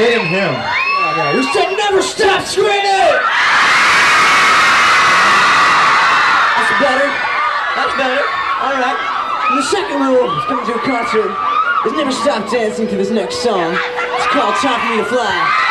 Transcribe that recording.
They didn't him. Oh, yeah, we said never stop screaming! That's better. That's better. All right. The second rule of coming to a concert is never stop dancing to this next song. It's called Time for Me to Fly.